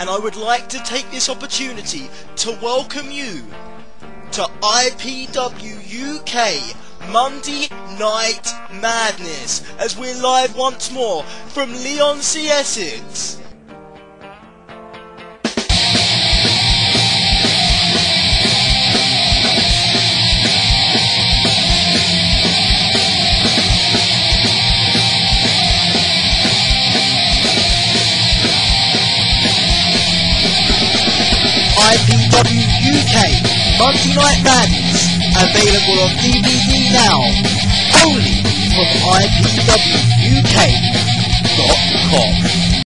and I would like to take this opportunity to welcome you to IPW UK Monday Night Madness as we're live once more from Leigh-on-Sea Essex. IPW UK Night Madness available on DVD now. Only from IPWUK.com